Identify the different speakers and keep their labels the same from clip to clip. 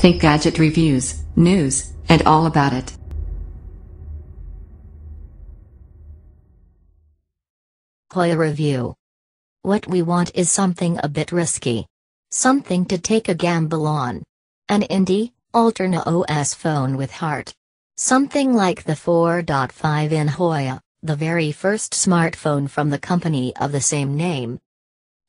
Speaker 1: Think gadget reviews, news, and all about it.
Speaker 2: Jolla Review. What we want is something a bit risky. Something to take a gamble on. An indie, alternate OS phone with heart. Something like the 4.5 in Jolla, the very first smartphone from the company of the same name.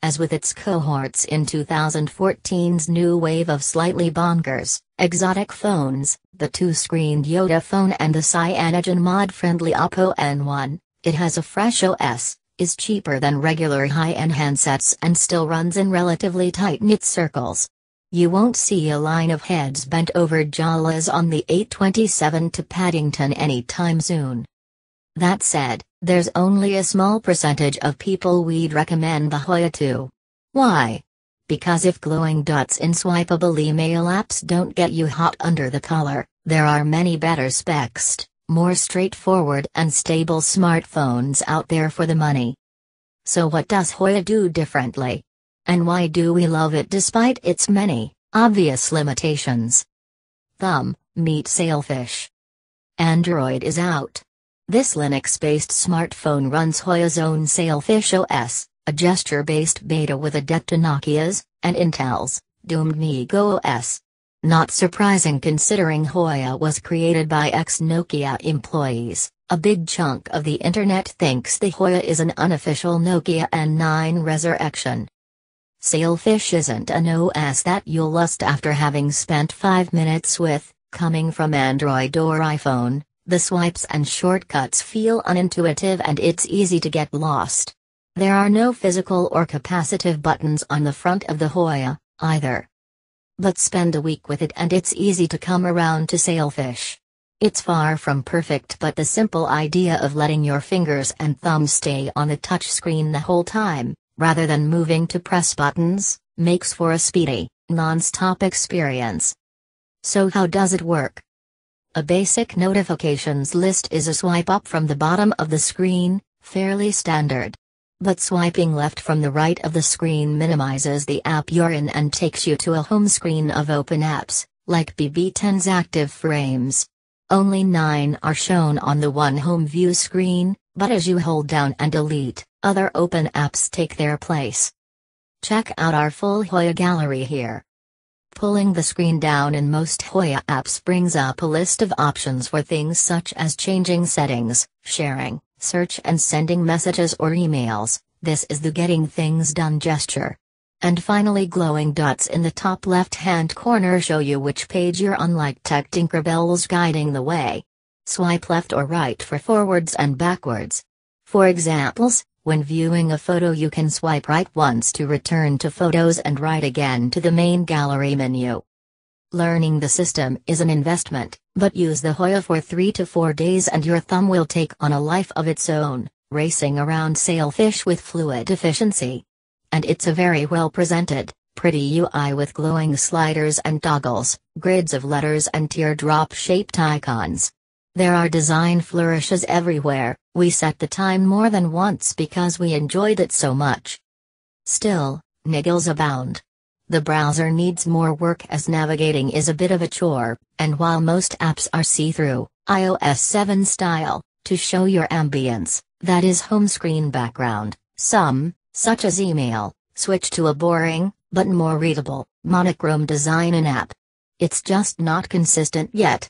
Speaker 2: As with its cohorts in 2014's new wave of slightly bonkers, exotic phones, the two-screened YotaPhone and the CyanogenMod-friendly Oppo N1, it has a fresh OS, is cheaper than regular high-end handsets and still runs in relatively tight-knit circles. You won't see a line of heads bent over Jollas on the 827 to Paddington anytime soon. That said, there's only a small percentage of people we'd recommend the Jolla to. Why? Because if glowing dots in swipeable email apps don't get you hot under the collar, there are many better specs more straightforward and stable smartphones out there for the money. So what does Jolla do differently? And why do we love it despite its many, obvious limitations? Thumb, meet Sailfish. Android is out. This Linux-based smartphone runs Jolla's own Sailfish OS, a gesture-based beta with a debt to Nokia's, and Intel's, doomed MeeGo OS. Not surprising considering Jolla was created by ex-Nokia employees, a big chunk of the internet thinks the Jolla is an unofficial Nokia N9 resurrection. Sailfish isn't an OS that you'll lust after having spent 5 minutes with, coming from Android or iPhone, the swipes and shortcuts feel unintuitive and it's easy to get lost. There are no physical or capacitive buttons on the front of the Jolla, either. But spend a week with it and it's easy to come around to sailfish. It's far from perfect but the simple idea of letting your fingers and thumbs stay on the touchscreen the whole time, rather than moving to press buttons, makes for a speedy, non-stop experience. So how does it work? A basic notifications list is a swipe up from the bottom of the screen, fairly standard. But swiping left from the right of the screen minimizes the app you're in and takes you to a home screen of open apps, like BB10's active frames. Only 9 are shown on the one home view screen, but as you hold down and delete, other open apps take their place. Check out our full Jolla gallery here. Pulling the screen down in most Jolla apps brings up a list of options for things such as changing settings, sharing, search and sending messages or emails, this is the getting things done gesture. And finally glowing dots in the top left hand corner show you which page you're on like tech Tinkerbell's guiding the way. Swipe left or right for forwards and backwards. For examples, when viewing a photo you can swipe right once to return to photos and right again to the main gallery menu. Learning the system is an investment, but use the Jolla for 3 to 4 days and your thumb will take on a life of its own, racing around sailfish with fluid efficiency. And it's a very well presented, pretty UI with glowing sliders and toggles, grids of letters and teardrop shaped icons. There are design flourishes everywhere, we set the time more than once because we enjoyed it so much. Still, niggles abound. The browser needs more work as navigating is a bit of a chore, and while most apps are see-through, iOS 7 style, to show your ambience, that is home screen background, some, such as email, switch to a boring, but more readable, monochrome design in app. It's just not consistent yet.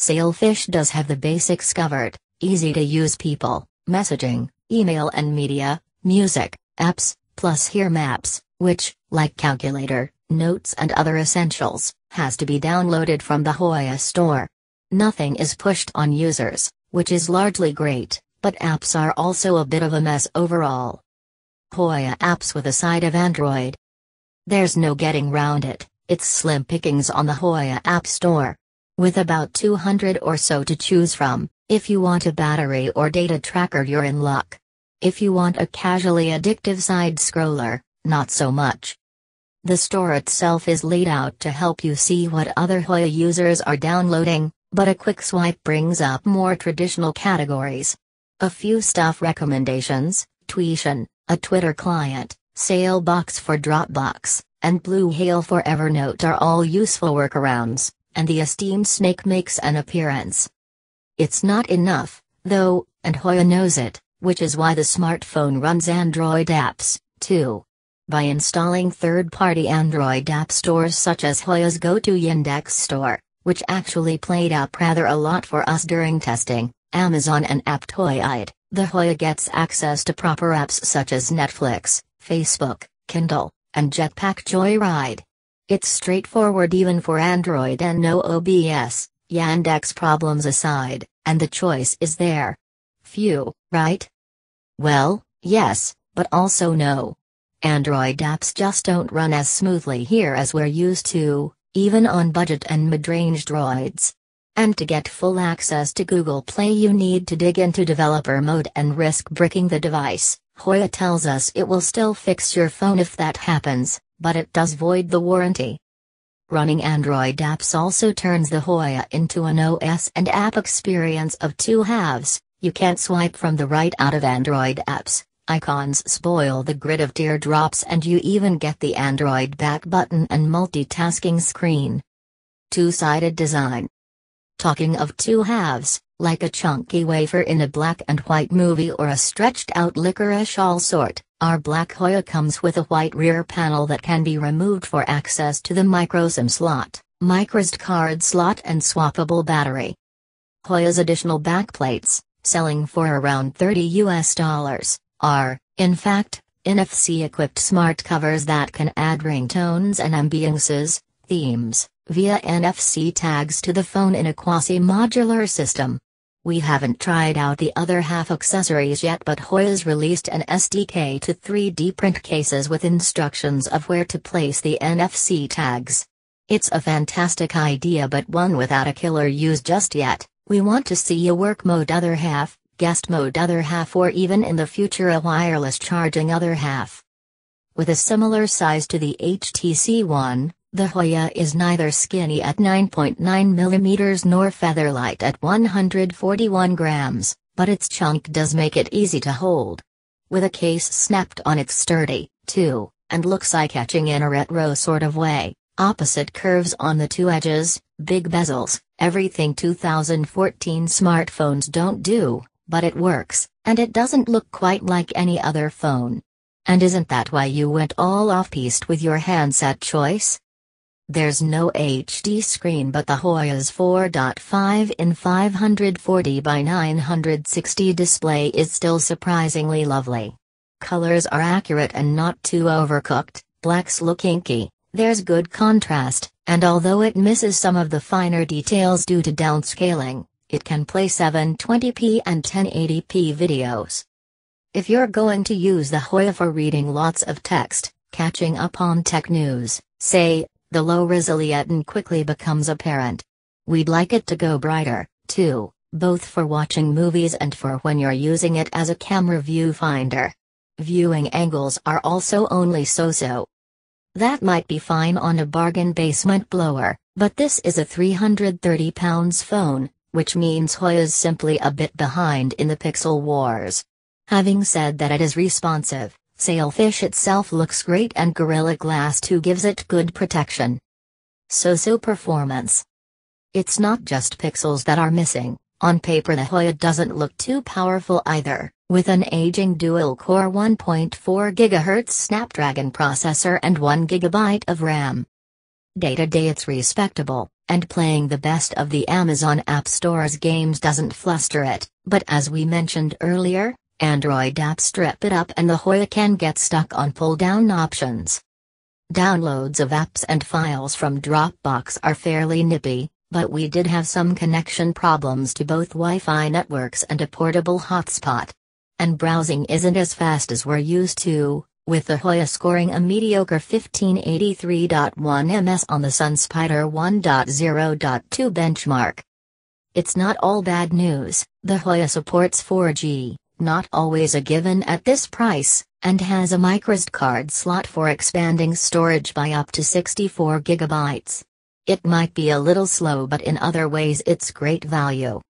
Speaker 2: Sailfish does have the basics covered, easy to use people, messaging, email and media, music, apps, plus here maps, which, like calculator, notes and other essentials, has to be downloaded from the Jolla store. Nothing is pushed on users, which is largely great, but apps are also a bit of a mess overall. Jolla apps with a side of Android. There's no getting round it, it's slim pickings on the Jolla App Store. With about 200 or so to choose from, if you want a battery or data tracker you're in luck. If you want a casually addictive side scroller, not so much. The store itself is laid out to help you see what other Jolla users are downloading, but a quick swipe brings up more traditional categories. A few stuff recommendations, Tweetion, a Twitter client, sale box for Dropbox, and Bluehail for Evernote are all useful workarounds, and the esteemed Snake makes an appearance. It's not enough, though, and Jolla knows it, which is why the smartphone runs Android apps, too. By installing third-party Android app stores such as Jolla's Go-To Yandex store, which actually played up rather a lot for us during testing, Amazon and Aptoide, the Jolla gets access to proper apps such as Netflix, Facebook, Kindle, and Jetpack Joyride. It's straightforward even for Android and no OBS, Yandex problems aside, and the choice is there. Phew, right? Well, yes, but also no. Android apps just don't run as smoothly here as we're used to, even on budget and mid-range droids. And to get full access to Google Play you need to dig into developer mode and risk bricking the device. Jolla tells us it will still fix your phone if that happens, but it does void the warranty. Running Android apps also turns the Jolla into an OS and app experience of two halves. You can't swipe from the right out of Android apps, Icons spoil the grid of teardrops and you even get the Android back button and multitasking screen. Two-sided design. Talking of two halves, like a chunky wafer in a black and white movie or a stretched out licorice all sort, our Black Jolla comes with a white rear panel that can be removed for access to the microSIM slot, microSD card slot and swappable battery. Jolla's additional backplates, selling for around 30 US dollars, are, in fact, NFC-equipped smart covers that can add ringtones and ambiances, themes, via NFC tags to the phone in a quasi-modular system. We haven't tried out the other half accessories yet but Jolla's released an SDK to 3D print cases with instructions of where to place the NFC tags. It's a fantastic idea but one without a killer use just yet, we want to see a work mode other half, guest mode other half or even in the future a wireless charging other half. With a similar size to the HTC One, the Jolla is neither skinny at 9.9 mm nor featherlight at 141 grams, but its chunk does make it easy to hold. With a case snapped on its sturdy, too, and looks eye-catching in a retro sort of way, opposite curves on the two edges, big bezels, everything 2014 smartphones don't do, but it works, and it doesn't look quite like any other phone. And isn't that why you went all off-piste with your handset choice? There's no HD screen but the Jolla's 4.5 in 540 by 960 display is still surprisingly lovely. Colors are accurate and not too overcooked, blacks look inky, there's good contrast, and although it misses some of the finer details due to downscaling, it can play 720p and 1080p videos. If you're going to use the Jolla for reading lots of text, catching up on tech news, say, the low resolution quickly becomes apparent. We'd like it to go brighter, too, both for watching movies and for when you're using it as a camera viewfinder. Viewing angles are also only so-so. That might be fine on a bargain basement blower, but this is a 330 pounds phone, which means Jolla's simply a bit behind in the Pixel wars. Having said that it is responsive, Sailfish itself looks great and Gorilla Glass 2 gives it good protection. So-so performance. It's not just pixels that are missing, on paper the Jolla doesn't look too powerful either, with an aging dual-core 1.4 GHz Snapdragon processor and 1 GB of RAM. Day-to-day it's respectable, and playing the best of the Amazon App Store's games doesn't fluster it, but as we mentioned earlier, Android apps strip it up and the Jolla can get stuck on pull-down options. Downloads of apps and files from Dropbox are fairly nippy, but we did have some connection problems to both Wi-Fi networks and a portable hotspot. And browsing isn't as fast as we're used to, with the Jolla scoring a mediocre 1583.1 ms on the SunSpider 1.0.2 benchmark. It's not all bad news, the Jolla supports 4G, not always a given at this price, and has a microSD card slot for expanding storage by up to 64 gigabytes. It might be a little slow but in other ways it's great value.